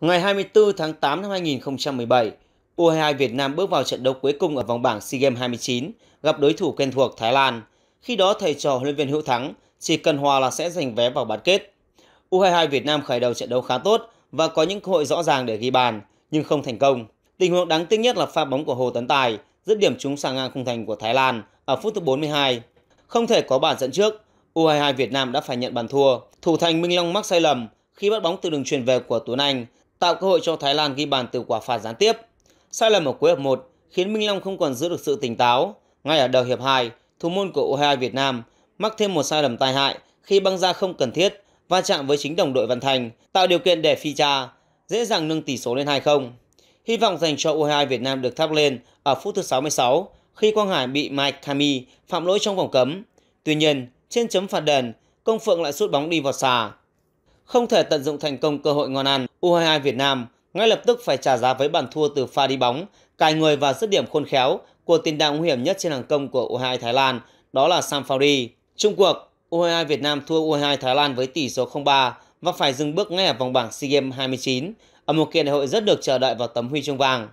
Ngày 24 tháng 8 năm 2017, U22 Việt Nam bước vào trận đấu cuối cùng ở vòng bảng SEA Games 29, gặp đối thủ quen thuộc Thái Lan. Khi đó thầy trò huấn luyện viên Hữu Thắng chỉ cần hòa là sẽ giành vé vào bán kết. U22 Việt Nam khởi đầu trận đấu khá tốt và có những cơ hội rõ ràng để ghi bàn, nhưng không thành công. Tình huống đáng tiếc nhất là pha bóng của Hồ Tấn Tài, dứt điểm trúng sang ngang khung thành của Thái Lan ở phút thứ 42. Không thể có bàn dẫn trước, U22 Việt Nam đã phải nhận bàn thua. Thủ thành Minh Long mắc sai lầm khi bắt bóng từ đường truyền về của Tuấn Anh, tạo cơ hội cho Thái Lan ghi bàn từ quả phạt gián tiếp. Sai lầm ở cuối hiệp 1 khiến Minh Long không còn giữ được sự tỉnh táo. Ngay ở đầu hiệp 2, thủ môn của U22 Việt Nam mắc thêm một sai lầm tai hại khi băng ra không cần thiết va chạm với chính đồng đội Văn Thành, tạo điều kiện để phi cha, dễ dàng nâng tỷ số lên 2-0. Hy vọng dành cho U22 Việt Nam được thắp lên ở phút thứ 66 khi Quang Hải bị Mike Kami phạm lỗi trong vòng cấm. Tuy nhiên, trên chấm phạt đền, Công Phượng lại sút bóng đi vào xa. Không thể tận dụng thành công cơ hội ngon ăn, U22 Việt Nam ngay lập tức phải trả giá với bàn thua từ pha đi bóng, cài người và dứt điểm khôn khéo của tiền đạo nguy hiểm nhất trên hàng công của U22 Thái Lan, đó là Sam Fauri. Trung cuộc, U22 Việt Nam thua U22 Thái Lan với tỷ số 0-3 và phải dừng bước ngay ở vòng bảng SEA Games 29 ở một kiện đại hội rất được chờ đợi vào tấm huy chương vàng.